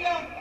Yeah.